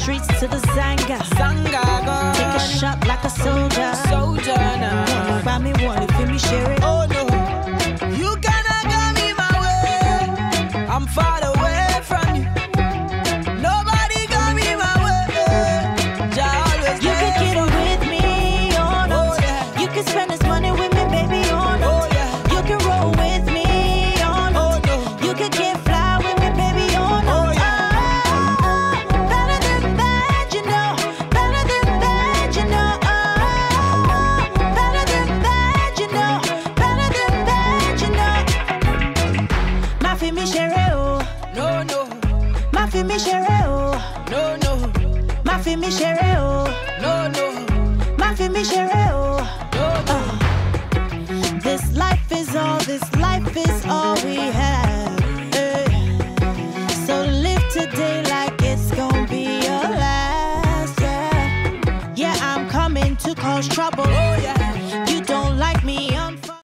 streets to the Zanga. Sanga Take a shot like a soldier. Soldier now. Buy me one if you me share it. Oh no, fi mi ṣeré. No no. Má mi ṣeré. No no. Má mi ṣeré. No ah. this life is all, this life is all we have. Eh. So live today like it's gonna be your last. Yeah, yeah I'm coming to cause trouble.